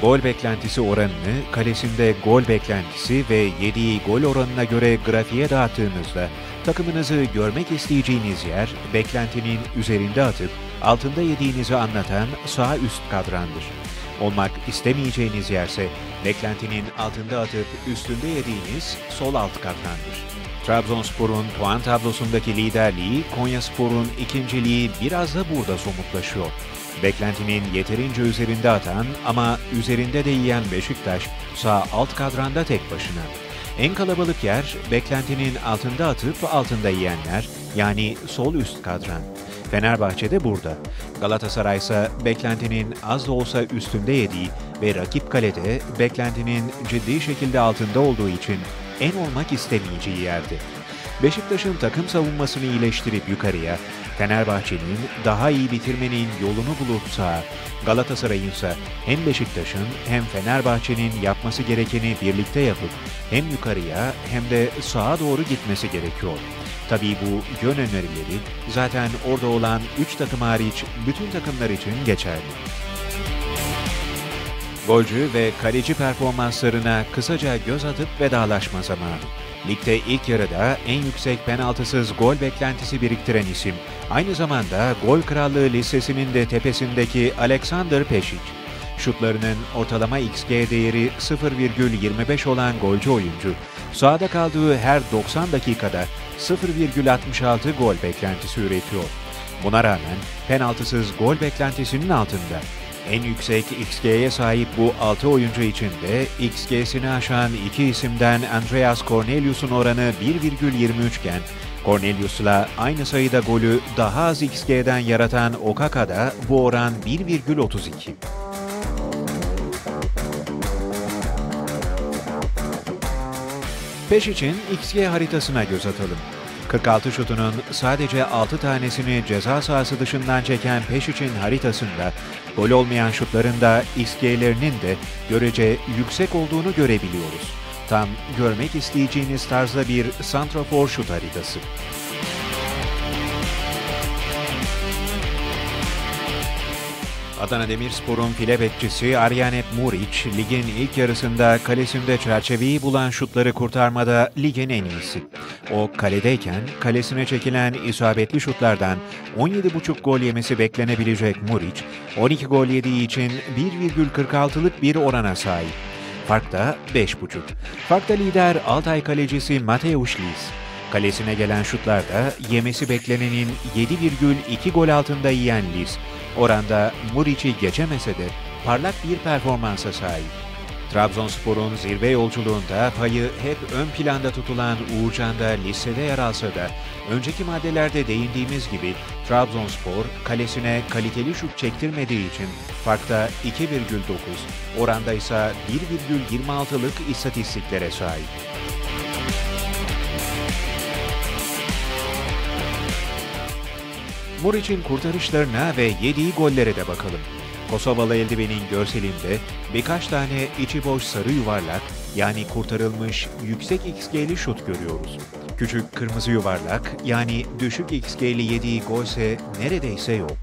Gol beklentisi oranını kalesinde gol beklentisi ve yediği gol oranına göre grafiğe dağıttığınızda takımınızı görmek isteyeceğiniz yer beklentinin üzerinde atıp altında yediğinizi anlatan sağ üst kadrandır. Olmak istemeyeceğiniz yerse beklentinin altında atıp üstünde yediğiniz sol alt kadrandır. Trabzonspor'un puan tablosundaki liderliği, Konyaspor'un ikinciliği biraz da burada somutlaşıyor. Beklentinin yeterince üzerinde atan ama üzerinde de yiyen Beşiktaş sağ alt kadranda tek başına. En kalabalık yer beklentinin altında atıp altında yiyenler yani sol üst kadran. Fenerbahçe de burada. Galatasaray ise beklentinin az da olsa üstünde yediği ve rakip kalede beklentinin ciddi şekilde altında olduğu için en olmak istemeyeceği yerdi. Beşiktaş'ın takım savunmasını iyileştirip yukarıya, Fenerbahçe'nin daha iyi bitirmenin yolunu bulup sağa, Galatasaray'ın ise hem Beşiktaş'ın hem Fenerbahçe'nin yapması gerekeni birlikte yapıp hem yukarıya hem de sağa doğru gitmesi gerekiyor. Tabii bu yön önerileri zaten orada olan 3 takım hariç bütün takımlar için geçerli. Golcü ve kaleci performanslarına kısaca göz atıp vedalaşma zamanı. Ligde ilk yarıda en yüksek penaltısız gol beklentisi biriktiren isim, aynı zamanda gol krallığı listesinin de tepesindeki Alexander Pešić. Şutlarının ortalama XG değeri 0,25 olan golcü oyuncu, sahada kaldığı her 90 dakikada 0,66 gol beklentisi üretiyor. Buna rağmen penaltısız gol beklentisinin altında. En yüksek XG'ye sahip bu 6 oyuncu için de XG'sini aşan iki isimden Andreas Cornelius'un oranı 1,23 iken Cornelius'la aynı sayıda golü daha az XG'den yaratan Okaka'da bu oran 1,32. Peş için XG haritasına göz atalım. 46 şutunun sadece 6 tanesini ceza sahası dışından çeken Peşic'in haritasında gol olmayan şutların da XG'lerinin de görece yüksek olduğunu görebiliyoruz. Tam görmek isteyeceğiniz tarzda bir santrafor şut haritası. Adana Demirspor'un file bekçisi Arjanet Muric, ligin ilk yarısında kalesinde çerçeveyi bulan şutları kurtarmada ligin en iyisi. O kaledeyken kalesine çekilen isabetli şutlardan 17,5 gol yemesi beklenebilecek Muric, 12 gol yediği için 1,46'lık bir orana sahip. Fark da 5,5. Farkta lider Altay kalecisi Mateusz Lis. Kalesine gelen şutlarda yemesi beklenenin 7,2 gol altında yiyen Lis, oranda Muriç'i geçemese de parlak bir performansa sahip. Trabzonspor'un zirve yolculuğunda payı hep ön planda tutulan Uğurcan'da listede yer alsa da önceki maddelerde değindiğimiz gibi Trabzonspor kalesine kaliteli şut çektirmediği için farkta 2,9, oranda ise 1,26'lık istatistiklere sahip. Muriç'in kurtarışlarına ve yediği gollere de bakalım. Kosovalı eldivenin görselinde birkaç tane içi boş sarı yuvarlak yani kurtarılmış yüksek XG'li şut görüyoruz. Küçük kırmızı yuvarlak yani düşük XG'li yediği golse neredeyse yok.